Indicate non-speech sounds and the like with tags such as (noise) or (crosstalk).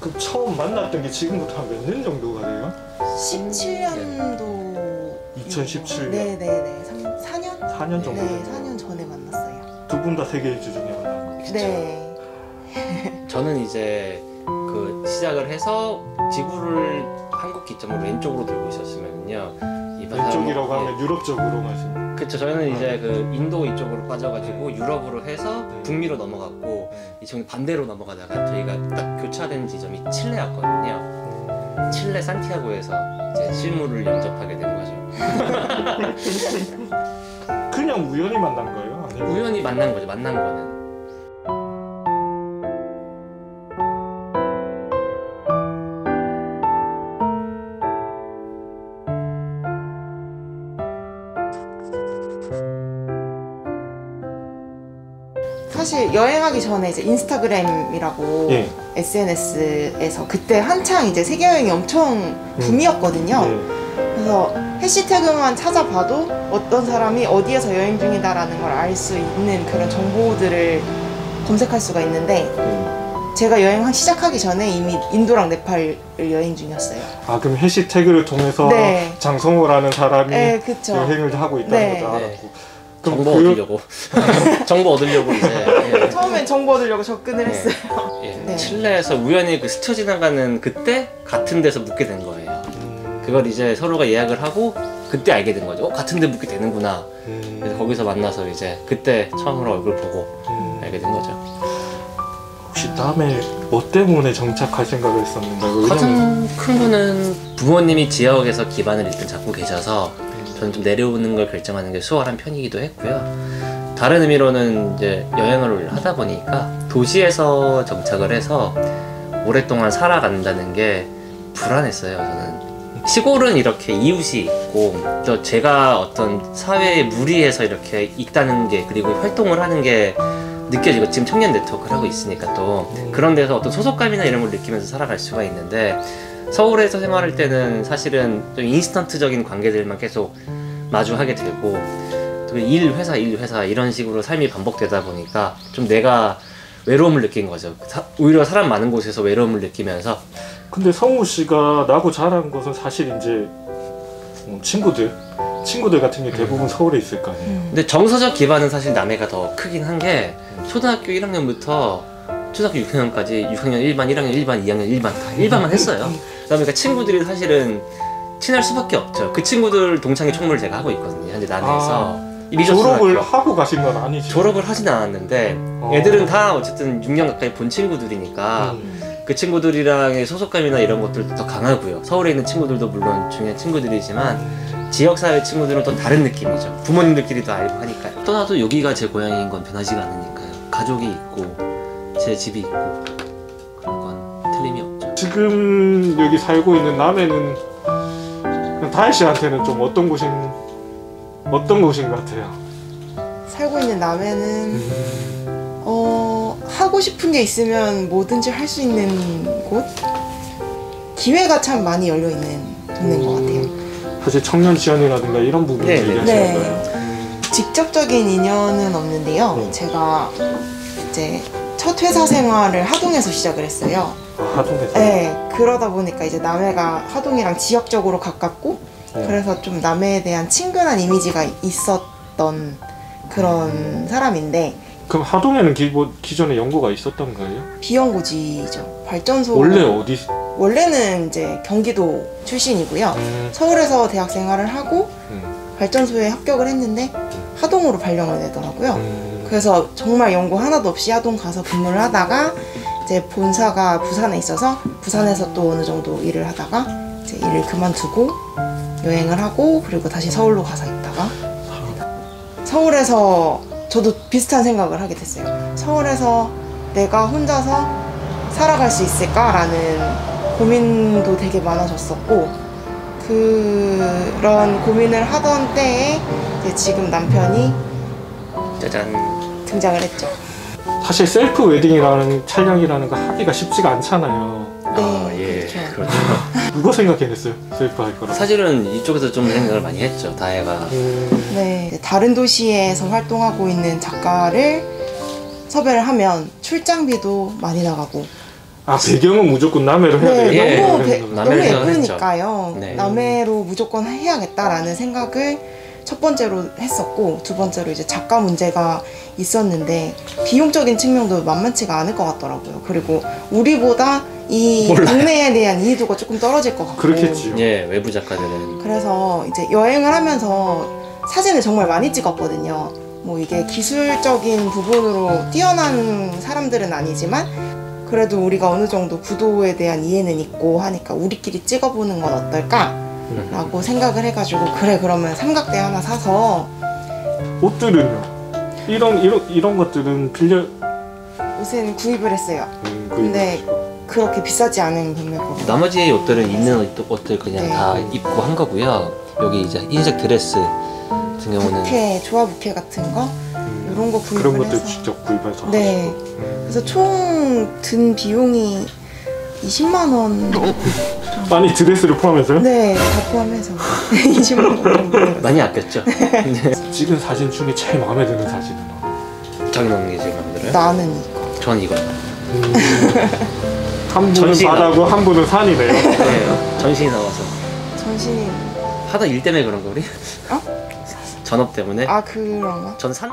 그 처음 만났던 게 지금부터 한 몇 년 정도가 돼요? 17년도 2017 년. 네네네 4년? 4년 정도 네 됐네요. 4년 전에 만났어요 두 분 다 세계 일주 중에 만난 거죠? 네 (laughs) 저는 이제 그 시작을 해서 지구를 한국 기점으로 왼쪽으로 들고 있었으면요. 왼쪽이라고 하면 유럽 쪽으로 말씀. 그쵸 저는 이제 그 인도 이쪽으로 빠져가지고 유럽으로 해서 북미로 넘어갔고 이쪽 반대로 넘어가다가 저희가 딱 교차된 지점이 칠레였거든요. 칠레 산티아고에서 이제 실무를 영접하게 된 거죠. (laughs) 그냥 우연히 만난 거예요? 아니면 우연히 만난 거죠. 만난 거는. 사실 여행하기 전에 이제 인스타그램이라고 예. SNS에서 그때 한창 이제 세계 여행이 엄청 붐이었거든요. 예. 그래서 해시태그만 찾아봐도 어떤 사람이 어디에서 여행 중이다라는 걸 알 수 있는 그런 정보들을 검색할 수가 있는데 예. 제가 여행 시작하기 전에 이미 인도랑 네팔을 여행 중이었어요. 아 그럼 해시태그를 통해서 네. 장성호라는 사람이 네. 여행을 하고 있다는 네. 것도 네. 알았고. 정보 그- 얻으려고 (laughs) 정보 얻으려고 이제 예. 처음엔 정보 얻으려고 접근을 네. 했어요. 예. 네. 칠레에서 우연히 그 스쳐 지나가는 그때 같은 데서 묵게 된 거예요. 음, 그걸 이제 서로가 예약을 하고 그때 알게 된 거죠. 어, 같은 데 묵게 되는구나. 음, 그래서 거기서 만나서 이제 그때 처음으로 얼굴 보고 음. 알게 된 거죠. 혹시 다음에 뭐 때문에 정착할 생각을 했었는가요? 왜냐면 가장 큰 거는 부모님이 지역에서 기반을 일단 잡고 계셔서 저는 좀 내려오는 걸 결정하는 게 수월한 편이기도 했고요. 다른 의미로는 이제 여행을 하다 보니까 도시에서 정착을 해서 오랫동안 살아간다는 게 불안했어요. 저는 시골은 이렇게 이웃이 있고 또 제가 어떤 사회에 무리해서 이렇게 있다는 게 그리고 활동을 하는 게 느껴지고 지금 청년 네트워크를 하고 있으니까 또 그런 데서 어떤 소속감이나 이런 걸 느끼면서 살아갈 수가 있는데 서울에서 생활할 때는 사실은 좀 인스턴트적인 관계들만 계속 마주하게 되고 또일 회사 일 회사 이런 식으로 삶이 반복되다 보니까 좀 내가 외로움을 느낀 거죠. 사- 오히려 사람 많은 곳에서 외로움을 느끼면서 근데 성우 씨가 나고 자란 것은 사실 이제 음, 친구들 친구들 같은 게 대부분 서울에 있을 거 아니에요. 근데 정서적 기반은 사실 남해가 더 크긴 한 게 초등학교 1학년부터 초등학교 6학년까지 6학년 1반, 1학년 1반, 2학년 1반 다 1반만 했어요. 그다음에 그 친구들이 사실은 친할 수밖에 없죠. 그 친구들 동창회 총무를 제가 하고 있거든요. 현재 이 미저 졸업을. 하고 가신 건 아니죠? 졸업을 하진 않았는데 어. 애들은 다 어쨌든 6년 가까이 본 친구들이니까 음. 그 친구들이랑의 소속감이나 이런 것들도 더 강하고요. 서울에 있는 친구들도 물론 중요한 친구들이지만 지역사회 친구들은 또 다른 느낌이죠. 부모님들끼리도 알고 하니까요. 떠나도 여기가 제 고향인 건 변하지가 않으니까요. 가족이 있고 제 집이 있고 그런 건 틀림이 없죠. 지금 여기 살고 있는 남해는 다혜 씨한테는 좀 어떤 곳인 어떤 곳인 것 같아요? 살고 있는 남해는 어, 하고 싶은 게 있으면 뭐든지 할 수 있는 곳? 기회가 참 많이 열려 있는 동네인 것 같아요. 사실 청년 지원이라든가 이런 부분 네, 네. 얘기하시는 네. 거예요. 직접적인 인연은 없는데요. 네. 제가 이제 첫 회사 생활을 하동에서 시작을 했어요. 아, 하동에서. 네, 그러다 보니까 이제 남해가 하동이랑 지역적으로 가깝고 네. 그래서 좀 남해에 대한 친근한 이미지가 있었던 그런 사람인데 그럼 하동에는 기본 기존에 연구가 있었던 거예요? 비연고지죠. 발전소 원래 어디? 원래는 이제 경기도 출신이고요. 음, 서울에서 대학 생활을 하고 음, 발전소에 합격을 했는데 하동으로 발령을 내더라고요. 음. 그래서 정말 연구 하나도 없이 하동 가서 근무를 하다가 이제 본사가 부산에 있어서 부산에서 또 어느 정도 일을 하다가 이제 일을 그만두고 여행을 하고 그리고 다시 서울로 가서 있다가 서울에서 저도 비슷한 생각을 하게 됐어요. 서울에서 내가 혼자서 살아갈 수 있을까라는 고민도 되게 많아졌었고 그런 고민을 하던 때에 지금 남편이 짜잔. 등장을 했죠. 사실 셀프 웨딩이라는 촬영이라는 거 하기가 쉽지가 않잖아요. 아, 예. 그렇죠. 그렇죠. (laughs) 누가 생각해냈어요? 셀프 할 거라고? 사실은 이쪽에서 좀 생각을 많이 했죠. 다혜가. 음, 네, 다른 도시에서 활동하고 있는 작가를 섭외를 하면 출장비도 많이 나가고 아 배경은 무조건 남해로 해야 네, 되겠다. 예. 너무, 그런 배-. 너무 남해로. 예쁘니까요. 네. 남해로 무조건 해야겠다라는 생각을 첫 번째로 했었고 두 번째로 이제 작가 문제가 있었는데 비용적인 측면도 만만치가 않을 것 같더라고요. 그리고 우리보다 이 몰라요. 동네에 대한 이해도가 조금 떨어질 것 같고 그렇겠지요. 예, 외부 작가들은 그래서 이제 여행을 하면서 사진을 정말 많이 찍었거든요. 뭐 이게 기술적인 부분으로 뛰어난 사람들은 아니지만 그래도 우리가 어느 정도 구도에 대한 이해는 있고 하니까 우리끼리 찍어보는 건 어떨까 라고 생각을 해가지고 그래 그러면 삼각대 하나 사서 옷들은요. 이런 이런 이런 것들은 빌려. 옷은 구입을 했어요. 음, 근데. 그렇게 비싸지 않은 금액으로. 나머지 옷들은 있는 옷- 옷들 그냥 네. 다 입고 한 거고요. 여기 이제 흰색 드레스 같은 경우는 부케, 조화 부케 같은 거 음, 이런 거 구입을 그런 것들 해서. 직접 구입해서 네. 하시고. 음. 그래서 총 든 비용이 20만 원. 아니 드레스를 포함해서요? 네, 다 포함해서 (laughs) 20만 원 정도. 많이 아꼈죠. 네. 찍은 사진 중에 제일 마음에 드는 사진은 정인홍이 지금 만들어요. 나는 이거. 전 이거. 음. (laughs) 한 분은 전시가. 바다고 한 분은 산이네요. 네, (laughs) 전신이 나와서 전신이 하다 일 때문에 그런 거 우리? 어? 전업 때문에. 아 그런가? 전 산.